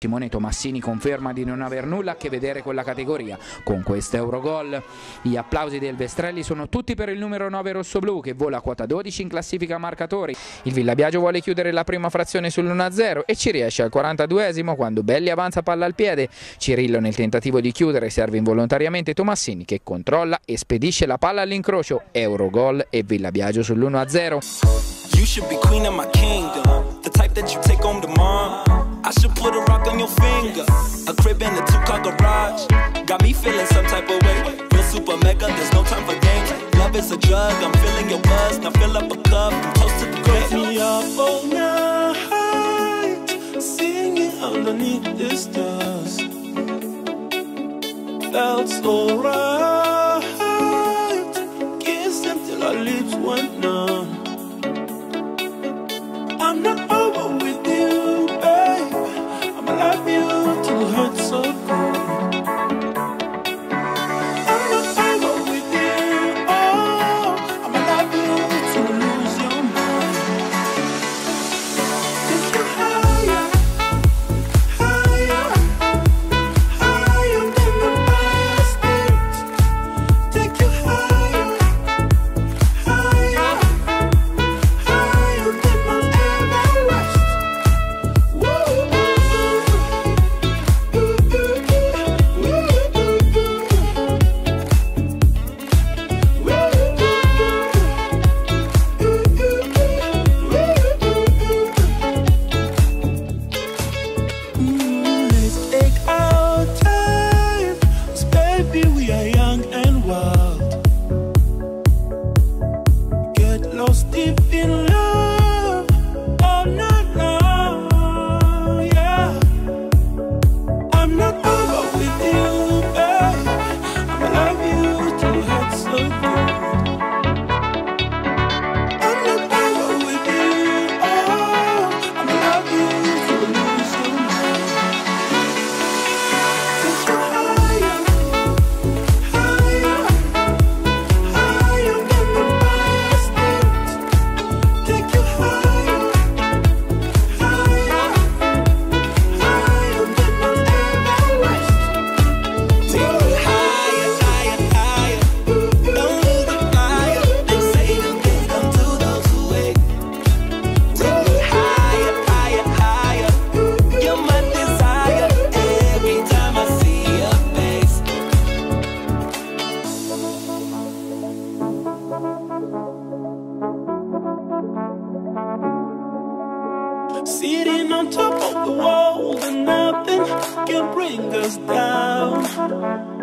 Simone Tomassini conferma di non aver nulla a che vedere con la categoria con questo Eurogol. Gli applausi del Vestrelli sono tutti per il numero 9 rossoblu che vola a quota 12 in classifica marcatori. Il Villabiagio vuole chiudere la prima frazione sull'1-0 e ci riesce al 42esimo quando Belli avanza palla al piede. Cirillo nel tentativo di chiudere serve involontariamente Tomassini che controlla e spedisce la palla all'incrocio. Eurogol e Villabiagio sull'1-0. I should put a rock on your finger. A crib in a two-car garage. Got me feeling some type of way. You're super mega, there's no time for games. Love is a drug, I'm feeling your buzz. Now fill up a cup and toast to the great. me up all night, singing underneath the stars. Felt so right, kissing till our lips went numb. Sitting on top of the world and nothing can bring us down.